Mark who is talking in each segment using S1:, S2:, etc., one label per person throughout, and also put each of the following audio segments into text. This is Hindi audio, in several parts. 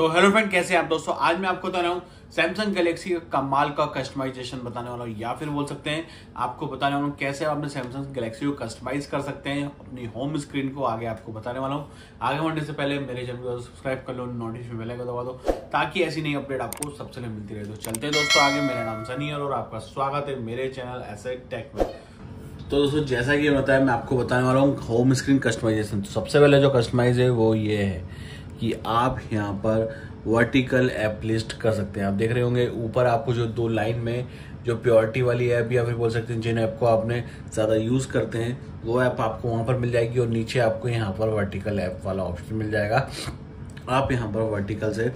S1: तो हेलो फ्रेंड, कैसे आप दोस्तों? आज मैं आपको बता रहा हूँ सैमसंग गैलेक्सी का कमाल का कस्टमाइजेशन बताने वाला हूँ, या फिर बोल सकते हैं, आपको बताने वाला हूँ कैसे आप सैमसंग गैलेक्सी को कस्टमाइज कर सकते हैं, अपनी होम स्क्रीन को आगे आपको बताने वाला हूँ। आगे बढ़ने से पहले मेरे चैनल को सब्सक्राइब कर लो नोटिफिकेशन बेल को दबा दो, ताकि ऐसी नई अपडेट आपको सबसे पहले मिलती रहे। तो चलते हैं दोस्तों आगे, मेरा नाम सनी और आपका स्वागत है मेरे चैनल ऐसे टेक में। तो दोस्तों, जैसा कि बताया, मैं आपको बताने वाला हूँ होम स्क्रीन कस्टमाइजेशन तो सबसे पहले जो कस्टमाइज है वो ये है। कि आप यहाँ पर वर्टिकल ऐप लिस्ट कर सकते हैं। आप देख रहे होंगे, ऊपर आपको जो दो लाइन में जो प्योरिटी वाली ऐप या फिर बोल सकते हैं, जिन ऐप को आपने ज़्यादा यूज़ करते हैं, वो ऐप आपको वहाँ पर मिल जाएगी और नीचे आपको यहाँ पर वर्टिकल ऐप वाला ऑप्शन मिल जाएगा। आप यहाँ पर वर्टिकल से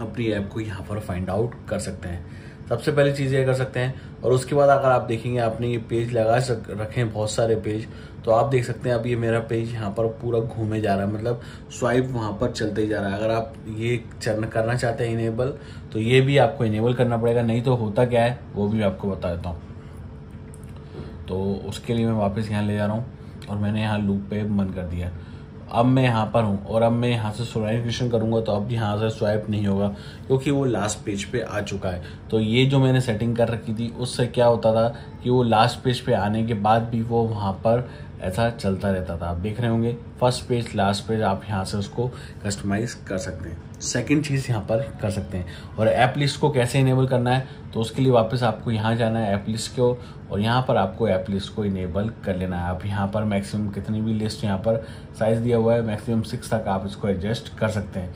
S1: अपनी ऐप को यहाँ पर फाइंड आउट कर सकते हैं। सबसे पहली चीज़ ये कर सकते हैं, और उसके बाद अगर आप देखेंगे, आपने ये पेज लगा रखे हैं, बहुत सारे पेज तो आप देख सकते हैं, अब ये मेरा पेज यहाँ पर पूरा घूमे जा रहा है मतलब स्वाइप वहाँ पर चलते ही जा रहा है। अगर आप ये चरण करना चाहते हैं इनेबल तो ये भी आपको इनेबल करना पड़ेगा, नहीं तो होता क्या है, वो भी आपको बता देता हूँ। तो उसके लिए मैं वापस यहाँ ले जा रहा हूँ, और मैंने यहाँ लूप पे बंद कर दिया अब मैं यहाँ पर हूँ और अब मैं यहाँ से सोलाइजेशन करूँगा तो अब यहाँ से स्वाइप नहीं होगा, क्योंकि वो लास्ट पेज पे आ चुका है। तो ये जो मैंने सेटिंग कर रखी थी, उससे क्या होता था कि वो लास्ट पेज पे आने के बाद भी वो वहाँ पर ऐसा चलता रहता था। आप देख रहे होंगे फ़र्स्ट पेज लास्ट पेज आप यहाँ से उसको कस्टमाइज कर सकते हैं। सेकंड चीज़ यहाँ पर कर सकते हैं। और ऐप लिस्ट को कैसे इनेबल करना है तो उसके लिए वापस आपको यहाँ जाना है ऐप लिस्ट को और यहाँ पर आपको ऐप लिस्ट को इनेबल कर लेना है। आप यहाँ पर मैक्सिमम कितनी भी लिस्ट यहाँ पर साइज़ दिया हुआ है मैक्सिमम सिक्स तक आप इसको एडजस्ट कर सकते हैं।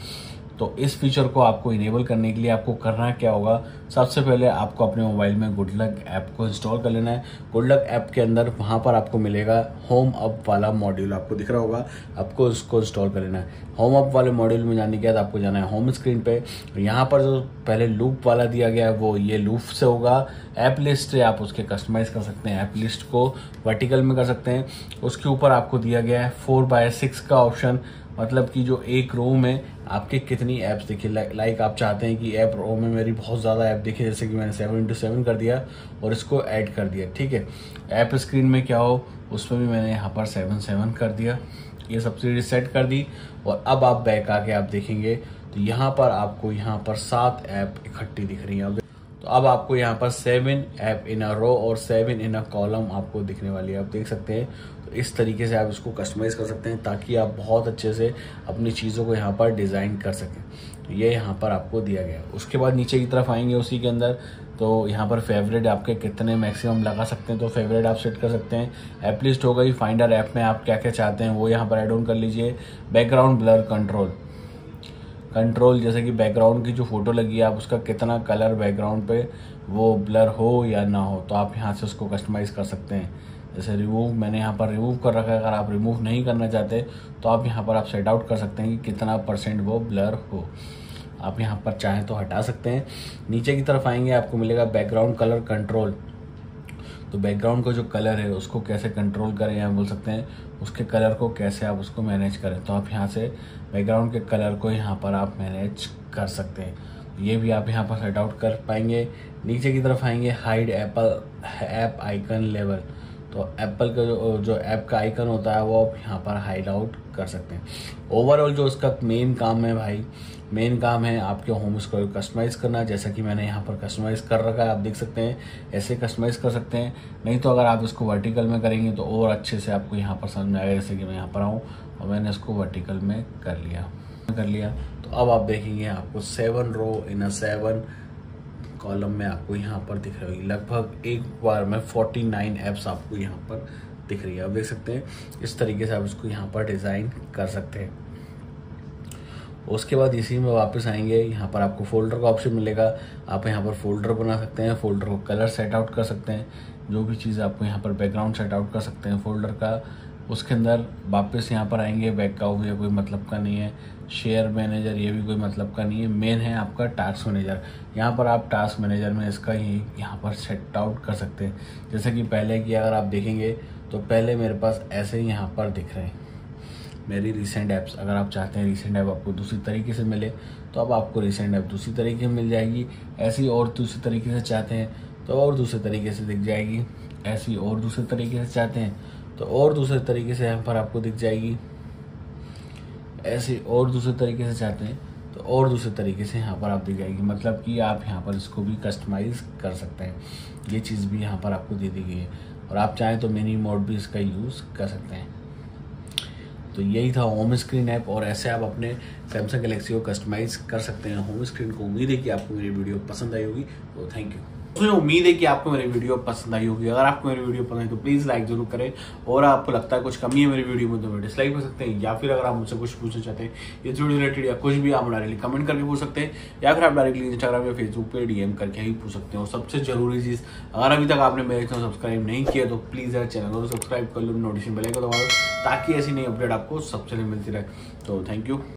S1: तो इस फीचर को आपको इनेबल करने के लिए आपको करना क्या होगा? सबसे पहले आपको अपने मोबाइल में गुड लक ऐप को इंस्टॉल कर लेना है। गुड लक ऐप के अंदर वहाँ पर आपको मिलेगा होम अप वाला मॉड्यूल आपको दिख रहा होगा, आपको उसको इंस्टॉल कर लेना है। होम अप वाले मॉड्यूल में जाने के बाद आपको जाना है होम स्क्रीन पे। यहाँ पर जो पहले लूप वाला दिया गया है, वो ये लूप से होगा। ऐप लिस्ट से आप उसके कस्टमाइज कर सकते हैं। ऐप लिस्ट को वर्टिकल में कर सकते हैं। उसके ऊपर आपको दिया गया है फोर बाय सिक्स का ऑप्शन मतलब कि जो एक रो में आपके कितनी ऐप्स दिखे? लाइक आप चाहते हैं कि ऐप रो में मेरी बहुत ज़्यादा ऐप दिखे, जैसे कि मैंने सेवन इंटू सेवन कर दिया और इसको ऐड कर दिया, ठीक है? ऐप स्क्रीन में क्या हो? उसमें भी मैंने यहाँ पर सेवन सेवन कर दिया, ये सब सब्सिडी सेट कर दी और अब आप बैक आके आप देखेंगे तो यहाँ पर आपको यहाँ पर सात ऐप इकट्ठी दिख रही है। तो अब आपको यहाँ पर सेवन ऐप इन अ रो और सेवन इन अ कॉलम आपको दिखने वाली है। आप देख सकते हैं। तो इस तरीके से आप इसको कस्टमाइज कर सकते हैं ताकि आप बहुत अच्छे से अपनी चीज़ों को यहाँ पर डिज़ाइन कर सकें। तो ये यहाँ पर आपको दिया गया उसके बाद नीचे की तरफ़ आएँगे उसी के अंदर। तो यहाँ पर फेवरेट आपके कितने मैक्सिमम लगा सकते हैं। तो फेवरेट आप सेट कर सकते हैं। ऐप लिस्ट हो गई। फाइंडर ऐप में आप क्या क्या चाहते हैं वो यहाँ पर एड ऑन कर लीजिए। बैकग्राउंड ब्लर कंट्रोल कंट्रोल जैसे कि बैकग्राउंड की जो फ़ोटो लगी है, आप उसका कितना कलर बैकग्राउंड पे वो ब्लर हो या ना हो तो आप यहाँ से उसको कस्टमाइज कर सकते हैं। जैसे रिमूव मैंने यहाँ पर रिमूव कर रखा है, अगर आप रिमूव नहीं करना चाहते तो आप यहाँ पर आप सेट आउट कर सकते हैं कि कितना परसेंट वो ब्लर हो। आप यहाँ पर चाहें तो हटा सकते हैं। नीचे की तरफ़ आएँगे, आपको मिलेगा बैकग्राउंड कलर कंट्रोल तो बैकग्राउंड का जो कलर है, उसको कैसे कंट्रोल करें या बोल सकते हैं, उसके कलर को कैसे आप उसको मैनेज करें तो आप यहाँ से बैकग्राउंड के कलर को यहाँ पर आप मैनेज कर सकते हैं। ये भी आप यहाँ पर सेट आउट कर पाएँगे। नीचे की तरफ़ आएँगे hide apple app icon level तो एप्पल का जो जो ऐप का आइकन होता है, वो आप यहाँ पर हाइड आउट कर सकते हैं। ओवरऑल जो उसका मेन काम है भाई मेन काम है आपके होम को कस्टमाइज करना, जैसा कि मैंने यहाँ पर कस्टमाइज कर रखा है, आप देख सकते हैं, ऐसे कस्टमाइज कर सकते हैं। नहीं तो अगर आप इसको वर्टिकल में करेंगे तो और अच्छे से आपको यहाँ पर समझ में आएगा, जैसे कि मैं यहाँ पर आऊँ और मैंने इसको वर्टिकल में कर लिया कर लिया। तो अब आप देखेंगे आपको seven row in a seven column में आपको यहाँ पर दिख रही है। लगभग एक बार में 49 एप्स आपको यहाँ पर दिख रही है। आप देख सकते हैं, इस तरीके से आप इसको यहाँ पर डिज़ाइन कर सकते हैं। उसके बाद इसी में वापस आएँगे। यहाँ पर आपको फोल्डर का ऑप्शन मिलेगा। आप यहाँ पर फोल्डर बना सकते हैं, फोल्डर को कलर सेट आउट कर सकते हैं। जो भी चीज़ आपको यहाँ पर बैकग्राउंड सेट आउट कर सकते हैं, फोल्डर का। उसके अंदर वापस यहाँ पर आएँगे बैक का ये कोई मतलब का नहीं है। शेयर मैनेजर ये भी कोई मतलब का नहीं है। मेन है आपका टास्क मैनेजर यहाँ पर आप टास्क मैनेजर में इसका ही यहाँ पर सेट आउट कर सकते हैं। जैसे कि पहले की अगर आप देखेंगे तो पहले मेरे पास ऐसे ही यहाँ पर दिख रहे हैं। मेरी रिसेंट ऐप्स अगर आप चाहते हैं रिसेंट ऐप आपको दूसरी तरीके से मिले तो अब आपको रिसेंट ऐप दूसरी तरीके से मिल जाएगी। ऐसी और दूसरी तरीके से चाहते हैं तो और दूसरे तरीके से दिख जाएगी। ऐसी और दूसरे तरीके से चाहते हैं तो और दूसरे तरीके से यहाँ पर आपको दिख जाएगी। ऐसे और दूसरे तरीके से चाहते हैं तो और दूसरे तरीके से यहाँ पर आप दिख जाएगी। मतलब कि आप यहाँ पर इसको भी कस्टमाइज कर सकते हैं। ये चीज़ भी यहाँ पर आपको दे दी गई है। और आप चाहें तो मिनी मोड भी इसका यूज़ कर सकते हैं। तो यही था होम स्क्रीन ऐप और ऐसे आप अपने सैमसंग गलेक्सी को कस्टमाइज कर सकते हैं। होम स्क्रीन को उम्मीद है कि आपको मेरी वीडियो पसंद आई होगी। तो थैंक यू मुझे उम्मीद है कि आपको मेरी वीडियो पसंद आई होगी। अगर आपको मेरी वीडियो पसंद आई तो प्लीज़ लाइक ज़रूर करें। और आपको लगता है कुछ कमी है मेरी वीडियो में तो डिसलाइक कर सकते हैं। या फिर अगर आप मुझसे कुछ पूछना चाहते हैं इस वीडियो रिलेटेड या कुछ भी, आप डायरेक्टली कमेंट करके पूछ सकते हैं, या फिर आप डायरेक्टली इंस्टाग्राम या फेसबुक पर डीएम करके ही पूछ सकते हैं। सबसे ज़रूरी चीज़, अगर अभी तक आपने मेरे चैनल सब्सक्राइब नहीं किया तो प्लीज़ यार चैनल को सब्सक्राइब कर लो नोटिफिकेशन बेल दबा दो, ताकि ऐसी नई अपडेट आपको सबसे मिलती रहे। तो थैंक यू